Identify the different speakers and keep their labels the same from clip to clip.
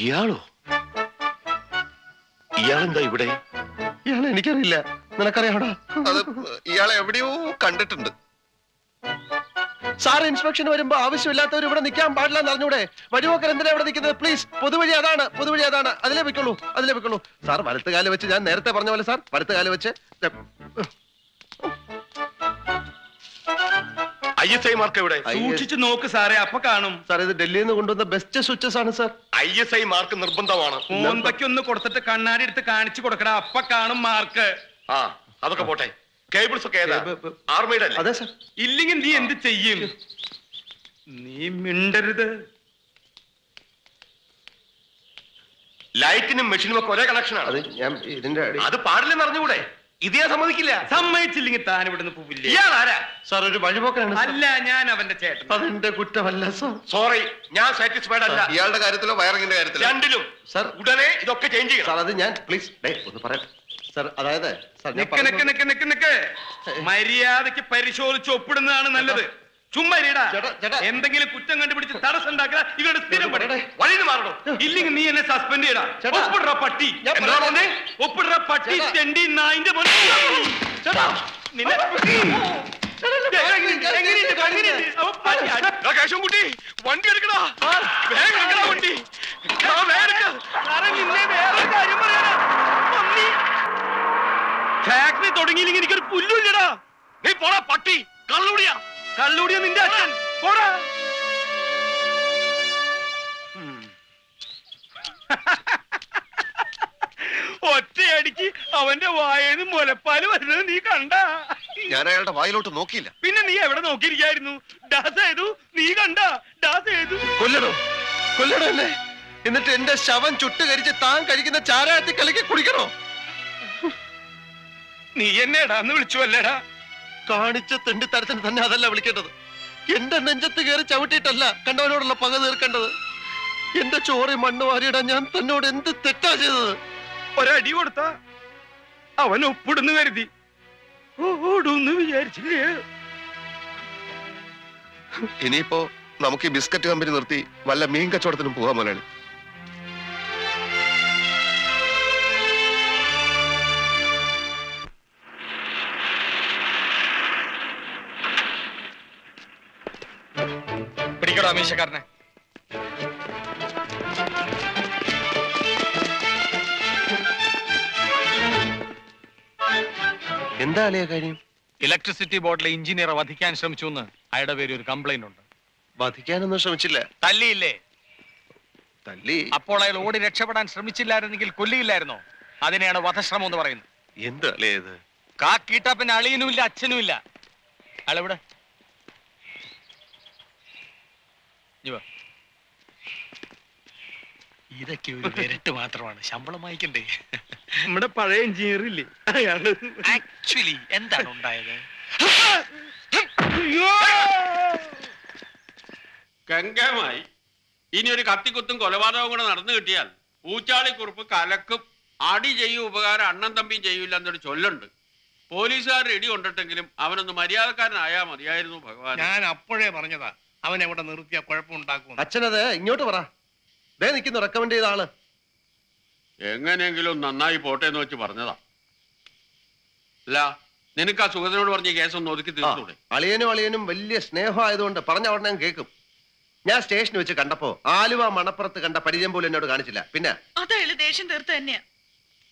Speaker 1: ഇയാളോ? ഇയാളെന്താ ഇവിടെ?
Speaker 2: ഇയാളെ എനിക്കറിയില്ല. നിനക്കറിയാടാ
Speaker 3: അത് ഇയാളെ എവിടെയോ കണ്ടിട്ടുണ്ട്.
Speaker 2: സാർ ഇൻസ്പെക്ഷൻ വരുമ്പോ ആവശ്യമില്ലാത്തവർ ഇവിടെ നിൽക്കാൻ പാടില്ല എന്ന് അറിഞ്ഞൂടെ? വഴിപോക്കർ എന്തിനാ ഇവിടെ നിൽക്കുന്നത്? പ്ലീസ് പൊതുവഴി അതാണ് പൊതുവഴി അതാണ്. അതിലേ വെക്കുള്ളൂ അതിലേ വെക്കുള്ളൂ. സാർ വലത്തുകാലം വെച്ച് ഞാൻ നേരത്തെ പറഞ്ഞ പോലെ സാർ വലത്തുകാലം വെച്ച്
Speaker 1: ഐ എസ് ഐ മാർക്ക് എവിടെ?
Speaker 4: സൂക്ഷിച്ചു നോക്ക് സാറേ അപ്പൊ കാണും.
Speaker 2: സാർ ഇത് ഡൽഹിയിൽ നിന്ന് കൊണ്ടുവന്ന ബെസ്റ്റ് സ്വിച്ചസ് ആണ് sir.
Speaker 1: I S I mark നിർബന്ധമാണ്.
Speaker 4: മോന്തയ്ക്ക് ഒന്ന് കൊടുത്തിട്ട് കണ്ണാടി എടുത്ത് കാണിച്ചു കൊടുക്കടാ അപ്പൊ കാണും മാർക്ക്
Speaker 1: ആ അതൊക്കെ പോട്ടെ. കേബിൾസ് ഒക്കെ ഏതാ? ആർമിയുടെ അല്ലേ?
Speaker 2: അതെ സാർ.
Speaker 4: ഇല്ലെങ്കിൽ നീ എന്ത് ചെയ്യും? നീ മിണ്ടരുത്.
Speaker 1: ലൈറ്റിനും മെഷീനും ഒക്കെ ഒരേ കണക്ഷനാണ്
Speaker 2: അത് ഞാൻ ഇതിന്റെ
Speaker 1: അത് പാടില്ലെന്ന് അറിഞ്ഞുകൂടെ? ഇത് സമ്മതിക്കില്ല.
Speaker 4: സമ്മതിച്ചില്ലെങ്കിൽ താൻ ഇവിടുന്ന് പോവില്ലേ?
Speaker 1: ഇയാൾ ആരാ?
Speaker 2: സാർ ഒരു വഴിപോക്കനാണ്
Speaker 4: അല്ല ഞാൻ അവന്റെ ചേട്ടൻ.
Speaker 2: അതെന്റെ കുറ്റമല്ല സാർ.
Speaker 1: സോറി ഞാൻ സാറ്റിസ്ഫൈഡ് അല്ല.
Speaker 3: ഇയാളുടെ കാര്യത്തിലോ വയറിങ്ങിന്റെ കാര്യത്തിലോ?
Speaker 1: രണ്ടിലും.
Speaker 2: സാർ
Speaker 1: ഉടനെ ഇതൊക്കെ ചേഞ്ച് ചെയ്യണം.
Speaker 2: സാർ അത് ഞാൻ പ്ലീസ് ഡേ ഒന്ന് പറയട്ടെ. സാർ അതായത് സാർ ഞാൻ
Speaker 4: നിക്ക് നിക്ക് നിക്ക് നിക്ക് നിക്ക്. മര്യാദയ്ക്ക് പരിശോധിച്ച് ഒപ്പിടുന്നതാണ് നല്ലത്. ചുമ്മാ. എന്തെങ്കിലും കുറ്റം കണ്ടുപിടിച്ച് തടസ്സം ഉണ്ടാക്കുക ഇവരുടെ സ്ഥിരം പണി.
Speaker 1: വഴിന്ന് മാറണം.
Speaker 4: ഇല്ലെങ്കിൽ നീ എന്നെ സസ്പെൻഡ് ചെയ്യടാ.
Speaker 2: ചേട്ടാ.
Speaker 4: പട്ടി.
Speaker 1: പറഞ്ഞേ?
Speaker 4: പട്ടി
Speaker 2: ചേട്ടാ.
Speaker 4: തെണ്ടി നായിന്റെ
Speaker 1: കേശവൻകുട്ടി വണ്ടി എടുക്കടാ. വേഗം എടുക്കടാ വണ്ടി.
Speaker 4: ഫാക്ടറി തുടങ്ങിയില്ലെങ്കിൽ എനിക്കൊരു പുല്ലുമില്ലടാ
Speaker 1: നീ പോടാ പട്ടി. കള്ളുടിയാ
Speaker 4: കള്ളൂടിയ നിന്റെ അച്ഛൻ. പോടാ. ഒറ്റയടിക്ക് അവന്റെ വായേന്ന് മുലപ്പാൽ വരുന്നത് നീ കണ്ട.
Speaker 3: ഞാൻ അയാളുടെ വായിലോട്ട് നോക്കിയില്ല.
Speaker 4: പിന്നെ നീ എവിടെ നോക്കിയിരിക്കായിരുന്നു? ഡാസ് ചെയ്തു നീ കണ്ട. ഡാസ് ചെയ്തു
Speaker 2: കൊല്ലണോ കൊല്ലണോ എന്നെ. എന്നിട്ട് എന്റെ ശവം ചുട്ട് കരിച്ച് താൻ കഴിക്കുന്ന ചാരായത്തിൽ കലക്കി കുടിക്കണോ?
Speaker 4: നീ എന്നെ ഇടാന്ന് വിളിച്ചു അല്ലേടാ.
Speaker 2: കാണിച്ച തെണ്ടിത്തരത്തിന് തന്നെ അതല്ല വിളിക്കേണ്ടത്. എന്റെ നെഞ്ചത്ത് കയറി ചവിട്ടിയിട്ടല്ല കണ്ടവനോടുള്ള പക തീർക്കേണ്ടത്. എന്റെ ചോറി മണ്ണ് വാരിയിടാൻ ഞാൻ തന്നോട് എന്ത് തെറ്റാ ചെയ്തത്?
Speaker 4: ഒരടി കൊടുത്ത അവൻ ഒപ്പിടുന്നു കരുതി. ഓടുന്ന് വിചാരിച്ചില്ലേ?
Speaker 3: ഇനിയിപ്പോ നമുക്ക് ഈ ബിസ്ക്കറ്റ് കമ്പനി നിർത്തി വല്ല മീൻ കച്ചവടത്തിനും പോകാൻ മുതലാളി.
Speaker 4: അമീശക്കാരനെ
Speaker 2: എന്താ അലയ കാര്യം?
Speaker 5: ഇലക്ട്രിസിറ്റി ബോർഡിലെ എഞ്ചിനീയറെ വധിക്കാൻ ശ്രമിച്ചു എന്ന് അയാളുടെ പേര് ഒരു കംപ്ലൈന്റ് ഉണ്ട്.
Speaker 2: വധിക്കാനൊന്നും ശ്രമിച്ചില്ല.
Speaker 5: തല്ലിയില്ലേ?
Speaker 2: തല്ലി.
Speaker 5: അപ്പോൾ അയാൾ ഓടി രക്ഷപ്പെടാൻ ശ്രമിച്ചില്ലായിരുന്നെങ്കിൽ കൊല്ലിയില്ലായിരുന്നോ? അതിനെയാണ് വധശ്രമം എന്ന് പറയുന്നത്.
Speaker 2: എന്ത് അലയത്
Speaker 5: കാക്കീട്ട പിന്നെ അളിയനുമില്ല അച്ഛനുമില്ല. അയാളെവിടെ ഇഞ്ഞി വാ. ഇതൊക്കെ ഒരു വിരട്ട് മാത്രമാണ്. ശമ്പളം വായിക്കണ്ടേ
Speaker 4: നമ്മുടെ പഴയ എഞ്ചിനീയർ ഇല്ലേ? അയാൾ.
Speaker 5: ആക്ച്വലി എന്താണ് ഉണ്ടായത്?
Speaker 6: ഗംഗമായി. ഇനി ഒരു കത്തിക്കുത്തും കൊലപാതകവും കൂടെ നടന്നു കിട്ടിയാൽ ഊച്ചാളിക്കുറുപ്പ് കലക്കും. അടി ചെയ്യും ഉപകാരം അണ്ണൻ തമ്പിയും ചെയ്യൂല എന്നൊരു ചൊല്ലുണ്ട്. പോലീസുകാരുടെ ഇടി കൊണ്ടിട്ടെങ്കിലും അവനൊന്ന് മര്യാദക്കാരനായാ മതിയായിരുന്നു ഭഗവാൻ
Speaker 7: ഞാൻ അപ്പോഴേ പറഞ്ഞതാ. അവൻ എവിടെ നിർത്തിയ കുഴപ്പമുണ്ടാക്കും
Speaker 2: അച്ഛനത് ഇങ്ങോട്ട് പറ. ദേ നിൽക്കുന്നു റെക്കമെൻഡ് ചെയ്ത ആൾ.
Speaker 6: എങ്ങനെയെങ്കിലും നന്നായി പോട്ടെ എന്ന് വെച്ച് പറഞ്ഞതാ. അല്ല നിനക്ക് ആ സുഗതനോട് പറഞ്ഞ കേസ് ഒന്ന് ഒതുക്കി തീർത്തൂടെ?
Speaker 2: അളിയനും അളിയനും വലിയ സ്നേഹമായതുകൊണ്ട് പറഞ്ഞ ഉടനെ ഞാൻ കേൾക്കും. ഞാൻ സ്റ്റേഷനിൽ വെച്ച് കണ്ടപ്പോ ആലുവ മണപ്പുറത്ത് കണ്ട പരിചയം പോലും എന്നോട് കാണിച്ചില്ല. പിന്നെ?
Speaker 8: അതയാൾ ദേഷ്യം തീർത്ത് തന്നെയാ.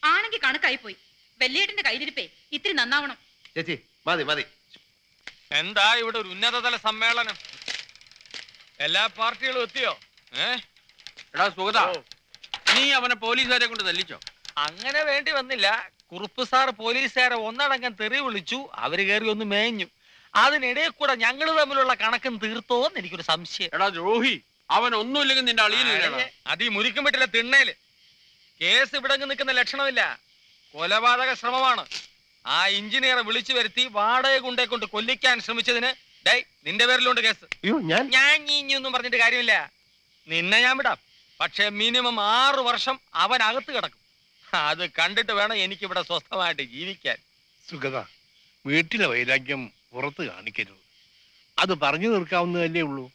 Speaker 8: ആണെങ്കിൽ കണക്കായി പോയി. വെല്ലേട്ടിന്റെ കയ്യിലിരിപ്പേ ഇത്തിരി നന്നാവണം.
Speaker 2: ചേച്ചി മതി മതി.
Speaker 5: എന്താ ഇവിടെ ഒരു ഉന്നതതല സമ്മേളനം? എല്ലാ പാർട്ടികളും എത്തിയോ? ഏ?
Speaker 6: എടാ സുഗത. നീ അവനെ പോലീസുകാരെ കൊണ്ട് തല്ലിച്ചോ?
Speaker 5: അങ്ങനെ വേണ്ടി വന്നില്ല. കുറുപ്പ് സാർ പോലീസുകാരെ ഒന്നടങ്കം തെറി വിളിച്ചു. അവർ കയറി ഒന്ന് മേഞ്ഞു. അതിനിടയിൽ കൂടെ ഞങ്ങൾ തമ്മിലുള്ള കണക്കും തീർത്തോന്ന് എനിക്കൊരു സംശയം.
Speaker 6: എടാ ദ്രോഹി. അവൻ ഒന്നുമില്ലെങ്കിൽ നിന്റെ അളിയിൽ
Speaker 5: അത് ഈ മുരിക്കും പറ്റില്ല തിണ്ണേൽ. കേസ് ഇവിടെ നിൽക്കുന്ന ലക്ഷണമില്ല. കൊലപാതക ശ്രമമാണ്. ആ എഞ്ചിനീയറെ വിളിച്ചു വരുത്തി വാടക കൊണ്ടേ കൊണ്ട് കൊല്ലിക്കാൻ ശ്രമിച്ചതിന് ഡേയ് നിന്റെ പേരിലുണ്ട് കേസ്.
Speaker 2: അയ്യോ ഞാൻ
Speaker 5: ഞാൻ ഇനിയൊന്നും പറഞ്ഞിട്ട് കാര്യമില്ല. നിന്നെ ഞാൻ വിടാം. പക്ഷെ മിനിമം ആറു വർഷം അവൻ അകത്ത് കിടക്കും. അത് കണ്ടിട്ട് വേണം എനിക്കിവിടെ സ്വസ്ഥമായിട്ട് ജീവിക്കാൻ.
Speaker 7: സുഗത വീട്ടിലെ വൈരാഗ്യം പുറത്ത് കാണിക്കരുത്. അത് പറഞ്ഞു തീർക്കാവുന്നതല്ലേ ഉള്ളൂ.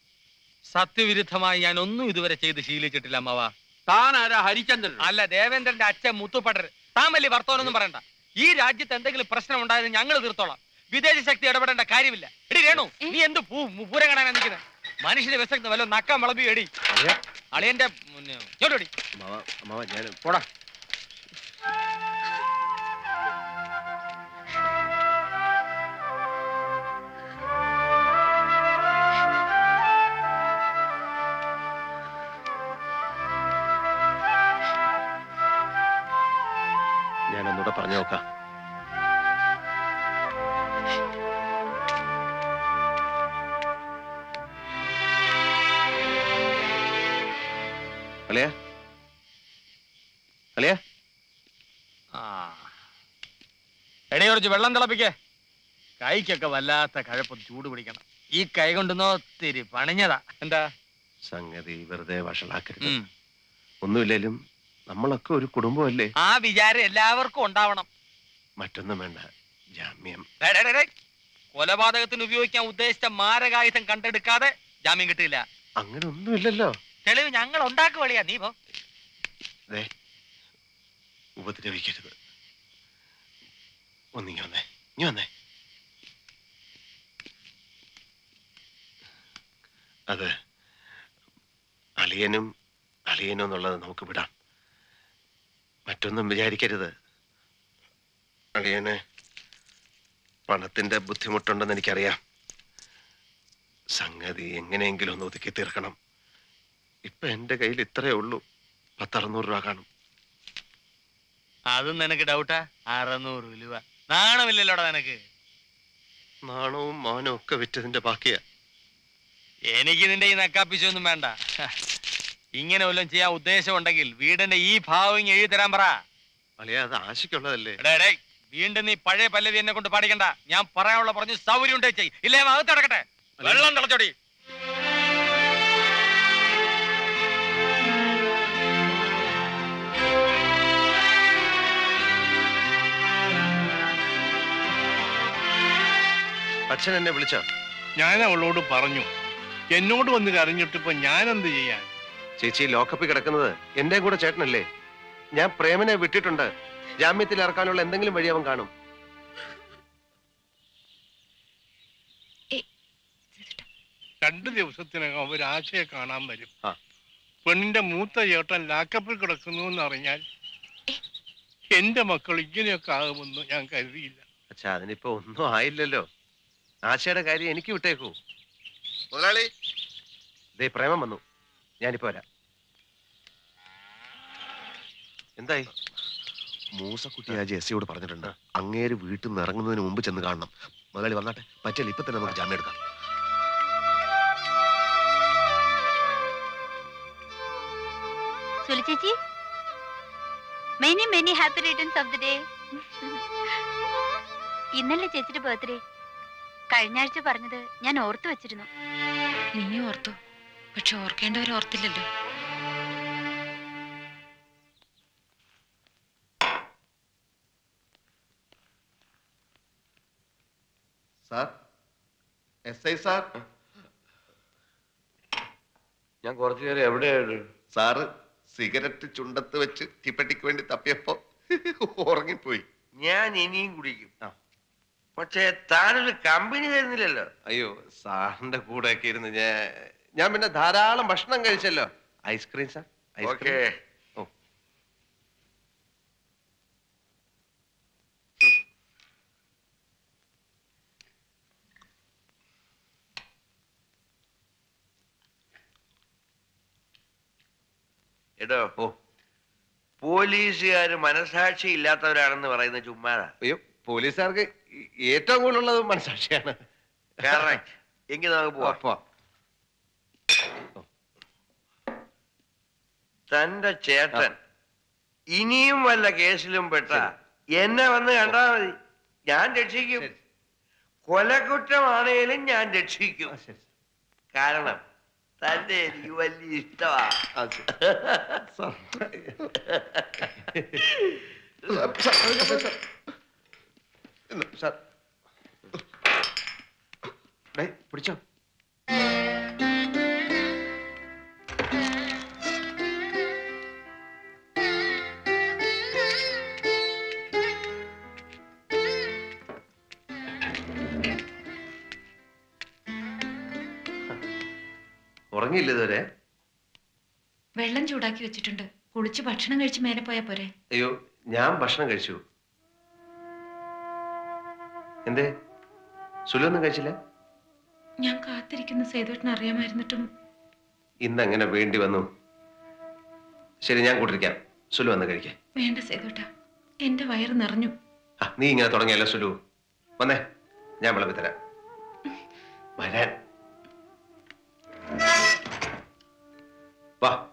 Speaker 5: സത്യവിരുദ്ധമായി ഞാൻ ഒന്നും ഇതുവരെ ചെയ്ത് ശീലിച്ചിട്ടില്ല അമ്മവ.
Speaker 6: താൻ ആരാ? ഹരിചന്ദ്രൻ.
Speaker 5: അല്ല ദേവേന്ദ്രന്റെ അച്ഛൻ മുത്തുപടർ താൻ വലിയ വർത്തമാനൊന്നും പറയണ്ട. ഈ രാജ്യത്ത് എന്തെങ്കിലും പ്രശ്നം ഉണ്ടായത് ഞങ്ങൾ തീർത്തോളാം. വിദേശ ശക്തി ഇടപെടേണ്ട കാര്യമില്ല. എടി രേണു നീ എന്ത് പൂ പൂരം കാണാനാ നിൽക്കുന്നത് മനുഷ്യന്റെ വിശക്തി വല്ല നക്കം വിളമ്പി എടി? അളിയന്റെ പോടാ.
Speaker 2: അളിയ?
Speaker 5: ആ. എടി കുറച്ച് വെള്ളം തിളപ്പിക്കേ. കൈക്കൊക്കെ വല്ലാത്ത കഴപ്പ് ചൂട് പിടിക്കണം. ഈ കൈ കൊണ്ടുന്നോ ഒത്തിരി പണിഞ്ഞതാ. എന്താ?
Speaker 2: സംഗതി വെറുതെ വഷളാക്കരുത്.
Speaker 5: ഉം.
Speaker 2: ഒന്നുമില്ലേലും നമ്മളൊക്കെ ഒരു കുടുംബമല്ലേ?
Speaker 5: ആ വിചാരം എല്ലാവർക്കും ഉണ്ടാവണം.
Speaker 2: മറ്റൊന്നും വേണ്ട. ജാമ്യം.
Speaker 5: Day, day, day, day. കൊലപാതകത്തിന് ഉപയോഗിക്കാൻ ഉദ്ദേശിച്ച മാരകായുധം കണ്ടെടുക്കാതെ ജാമ്യം കിട്ടില്ല
Speaker 2: അങ്ങനെ ഒന്നുമില്ലല്ലോ.
Speaker 5: തെളിവ് ഞങ്ങൾ ഉണ്ടാക്കുവളിയാ നീ പോ.
Speaker 2: ഉപദ്രവിക്കരുത്. വന്നേ നീ വന്നേ. അത് അളിയനും അളിയനും എന്നുള്ളത് നമുക്ക് വിടാം. മറ്റൊന്നും വിചാരിക്കരുത്. അളിയന് പണത്തിന്റെ ബുദ്ധിമുട്ടുണ്ടെന്ന് എനിക്കറിയാം. സംഗതി എങ്ങനെയെങ്കിലും ഒന്ന് ഒതുക്കി തീർക്കണം. ഇപ്പൊ എന്റെ കയ്യിൽ ഇത്രയേ ഉള്ളൂ. പത്തറുന്നൂറ് രൂപ കാണും.
Speaker 5: അതും നിനക്ക് ഡൗട്ടാ അറുന്നൂറ് രൂപ. നാണമില്ലല്ലോടാ നിനക്ക്.
Speaker 2: നാണവും മാനവും ഒക്കെ വിറ്റതിന്റെ ബാക്കിയാ.
Speaker 5: എനിക്ക് നിന്റെ ഈ നക്കാപ്പിച്ചൊന്നും വേണ്ട. ഇങ്ങനെ വല്ലതും ചെയ്യാൻ ഉദ്ദേശം ഉണ്ടെങ്കിൽ വീടിന്റെ ഈ ഭാവം എഴുതി തരാൻ പറ.
Speaker 2: അളിയ അത് ആശയ്ക്കുള്ളതല്ലേ?
Speaker 5: എടേ, എടേ, വീണ്ടും നീ പഴയ പല്ലവി എന്നെ കൊണ്ട് പാടിക്കണ്ട. ഞാൻ പറയാനുള്ള പറഞ്ഞു സൗകര്യം ഉണ്ടേ ചെയ് ഇല്ലേ അകത്ത് കിടക്കട്ടെ. വെള്ളം തിളച്ചോടി.
Speaker 2: അച്ഛൻ എന്നെ വിളിച്ച?
Speaker 7: ഞാൻ അവളോട് പറഞ്ഞു. എന്നോട് വന്ന് കരഞ്ഞിട്ടിപ്പോ ഞാൻ എന്ത് ചെയ്യാൻ?
Speaker 2: ചേച്ചി ലോക്കപ്പിൽ കിടക്കുന്നത് എന്റെ കൂടെ ചേട്ടനല്ലേ? ഞാൻ പ്രേമനെ വിട്ടിട്ടുണ്ട്. ജാമ്യത്തിൽ ഇറക്കാനുള്ള എന്തെങ്കിലും വഴി അവൻ കാണും.
Speaker 7: രണ്ടു ദിവസത്തിനകം അവർ ആശയെ കാണാൻ വരും.
Speaker 2: ആ.
Speaker 7: പെണ്ണിന്റെ മൂത്ത ചേട്ടൻ ലാക്കപ്പിൽ കിടക്കുന്നു എന്ന് അറിഞ്ഞാൽ എന്റെ മക്കൾ ഇങ്ങനെയൊക്കെ ആകുമെന്ന് ഞാൻ കരുതിയില്ല.
Speaker 2: അച്ഛാ അതിനിപ്പോ ഒന്നും ആയില്ലല്ലോ. ആശയുടെ കാര്യം എനിക്ക് വിട്ടേക്കൂ.
Speaker 3: മുതലാളി.
Speaker 2: ദേ പ്രേമം വന്നു. ഞാനിപ്പോ വരാം. എന്തായി? മൂസക്കുട്ടി ആ ജെസ്സിയോട് പറഞ്ഞിട്ടുണ്ട്. അങ്ങേര് വീട്ടിൽ നിന്ന് ഇറങ്ങുന്നതിന് മുമ്പ് ചെന്ന് കാണണം. മുതലാളി വന്നാട്ടെ. പറ്റില്ല ഇപ്പൊ തന്നെ നമുക്ക് ജാമ്യം എടുക്കാം.
Speaker 9: ചേച്ചി. Many many happy returns of the day ഇന്നല്ലേ ചേച്ചിയുടെ ബർത്ത്ഡേ കഴിഞ്ഞ ആഴ്ച പറഞ്ഞത് ഞാൻ ഓർത്തു വെച്ചിരുന്നു.
Speaker 8: നീ ഓർത്തു. പക്ഷെ ഓർക്കേണ്ടവർ ഓർത്തില്ലല്ലോ.
Speaker 3: Sir S I sir.
Speaker 10: ഞാൻ കുറച്ചു നേരം എവിടെയാണ്
Speaker 3: സാറ് സിഗരറ്റ് ചുണ്ടത്ത് വെച്ച് തിപ്പട്ടിക്ക് വേണ്ടി തപ്പിയപ്പോ ഉറങ്ങിപ്പോയി.
Speaker 10: ഞാൻ ഇനിയും കുടിക്കും. പക്ഷേ താനൊരു കമ്പനി തരുന്നില്ലല്ലോ.
Speaker 2: അയ്യോ സാറിന്റെ കൂടെ ഒക്കെ ഇരുന്ന് ഞാൻ ഞാൻ പിന്നെ ധാരാളം ഭക്ഷണം കഴിച്ചല്ലോ. Ice cream sir
Speaker 10: okay. എടോ ഓ. പോലീസുകാർ മനസാക്ഷി ഇല്ലാത്തവരാണെന്ന് പറയുന്ന ചുമ്മാതാ.
Speaker 2: അയ്യോ. പോലീസുകാർക്ക് ഏറ്റവും കൂടുതലുള്ളത് മനസാക്ഷിയാണ്.
Speaker 10: എങ്കിൽ നമുക്ക് പോവാം. തന്റെ ചേട്ടൻ ഇനിയും വല്ല കേസിലും പെട്ട എന്നെ വന്ന് കണ്ടാ മതി. ഞാൻ രക്ഷിക്കും. കൊലക്കുറ്റമാണേലും ഞാൻ രക്ഷിക്കും. കാരണം തന്റെ എനിക്ക് വലിയ
Speaker 2: ഇഷ്ടമാണ് സാർ. പിടിച്ചോ. ഉറങ്ങിയില്ല ഇതുവരെ?
Speaker 8: വെള്ളം ചൂടാക്കി വെച്ചിട്ടുണ്ട്. കുളിച്ച് ഭക്ഷണം കഴിച്ച് മേലെ പോയാ പോരെ?
Speaker 2: അയ്യോ ഞാൻ ഭക്ഷണം കഴിച്ചു. എന്തേ? സുലൊന്നും കഴിച്ചില്ല?
Speaker 8: ഞാൻ കാത്തിരിക്കുന്ന സേതുവേട്ടന് അറിയാമായിരുന്നിട്ടും.
Speaker 2: ഇന്ന് അങ്ങനെ വേണ്ടി വന്നു. ശരി ഞാൻ കൂട്ടിരിക്കാം. സുലു വന്ന് കഴിക്കാം.
Speaker 8: വേണ്ട സേതുട്ട എന്റെ വയറ് നിറഞ്ഞു.
Speaker 2: നീ ഇങ്ങനെ തുടങ്ങിയല്ലോ സുലു. വന്നേ ഞാൻ വിളമ്പി തരാം. വരാൻ. വാ.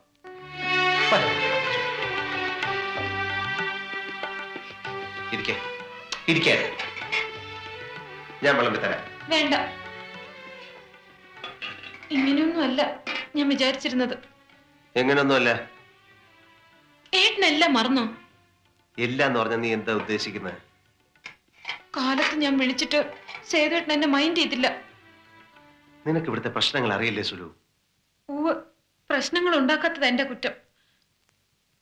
Speaker 2: ഇരിക്കേ. ഇരിക്കേ. ഞാൻ വിളമ്പി തരാം.
Speaker 8: വേണ്ട. ഇങ്ങനെയൊന്നും അല്ല ഞാൻ വിചാരിച്ചിരുന്നത്.
Speaker 2: എങ്ങനെയൊന്നുമല്ല?
Speaker 8: ഏട്ടനെല്ലാം മറന്നോ?
Speaker 2: എന്ന് പറഞ്ഞ നീ എന്താ ഉദ്ദേശിക്കുന്നത്
Speaker 8: കാലത്ത് ഞാൻ വിളിച്ചിട്ട് സേതുവേട്ടൻ എന്നെ മൈൻഡ് ചെയ്തില്ല.
Speaker 2: നിനക്ക് ഇവിടുത്തെ പ്രശ്നങ്ങൾ അറിയില്ലേ സുലു?
Speaker 8: ഉവ് പ്രശ്നങ്ങൾ ഉണ്ടാക്കാത്തത് എന്റെ കുറ്റം.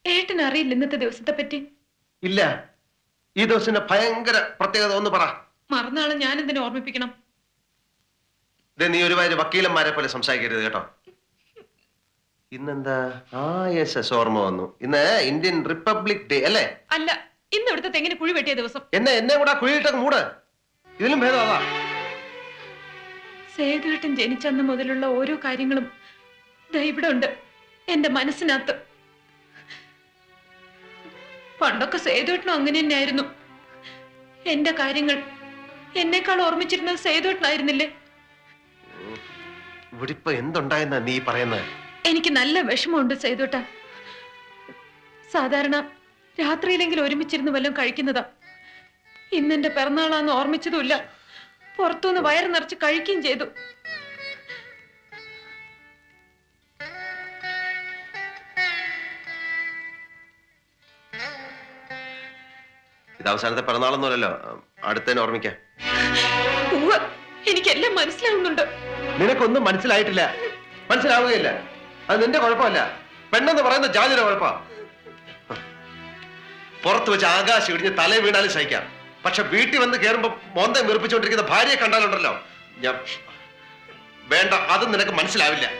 Speaker 8: ഏട്ടൻ അറിയില്ല ഇന്നത്തെ ദിവസത്തെ പറ്റി
Speaker 2: ഇല്ല. ഈ ദിവസത്തിന്റെ ഭയങ്കര പ്രത്യേകത ഒന്ന് പറ.
Speaker 8: മറന്നാളെ ഞാൻ എന്തിനെ ഓർമ്മിപ്പിക്കണം
Speaker 2: നീ ഒരുമാതിരി വക്കീലന്മാരെ പോലെ സംസാരിക്കരുത് കേട്ടോ. ഇന്നെന്താ? ആ യെസ് എസ് ഓർമ്മ വന്നു. ഇന്ന് ഇന്ത്യൻ റിപ്പബ്ലിക് ഡേ അല്ലേ?
Speaker 8: അല്ല ഇന്ന് ഇവിടുത്തെ തെങ്ങിന് കുഴി വെട്ടിയ ദിവസം.
Speaker 2: എന്നെ എന്നെ കൂടെ കുഴിയിട്ട മൂട്. ഇതിലും ഭേദം അതാ.
Speaker 8: സേതുവേട്ടൻ ജനിച്ചന്ന് മുതലുള്ള ഓരോ കാര്യങ്ങളും ദാ ഇവിടെ ഉണ്ട്. എന്റെ മനസ്സിനകത്ത്. പണ്ടൊക്കെ സേതുവേട്ടനും അങ്ങനെ തന്നെയായിരുന്നു. എന്റെ കാര്യങ്ങൾ എന്നെക്കാൾ ഓർമ്മിച്ചിരുന്നത് സേതുവേട്ടനായിരുന്നില്ലേ
Speaker 2: ഇവിടിപ്പ എന്തുണ്ടായെന്ന നീ പറയുന്നത്
Speaker 8: എനിക്ക് നല്ല വിഷമമുണ്ട് സേതുട്ട സാധാരണ രാത്രിയിലെങ്കിലും ഒരുമിച്ചിരുന്ന് വല്ലതും കഴിക്കുന്നതാ. ഇന്നെന്റെ പിറന്നാളാന്ന് ഓർമ്മിച്ചതുമില്ല. പുറത്തുനിന്ന് വയറ് നിറച്ച് കഴിക്കുകയും ചെയ്തു.
Speaker 2: ഇത് അവസാനത്തെ പിറന്നാളൊന്നുമല്ലല്ലോ. അടുത്തതിനെ ഓർമ്മിക്കാം.
Speaker 8: എനിക്കെല്ലാം മനസ്സിലാവുന്നുണ്ട്.
Speaker 2: നിനക്കൊന്നും മനസ്സിലായിട്ടില്ല. മനസ്സിലാവുകയില്ല. അത് നിന്റെ കുഴപ്പമല്ല. പെണ്ണെന്ന് പറയുന്ന ജാതിയുടെ കുഴപ്പ പുറത്ത് വെച്ച് ആകാശം ഇടിഞ്ഞ് തല വീണാലും സഹിക്കാം. പക്ഷെ വീട്ടിൽ വന്ന് കയറുമ്പോ മോന്തം വീർപ്പിച്ചുകൊണ്ടിരിക്കുന്ന ഭാര്യയെ കണ്ടാലുണ്ടല്ലോ. ഞാൻ വേണ്ട അത് നിനക്ക് മനസ്സിലാവില്ല.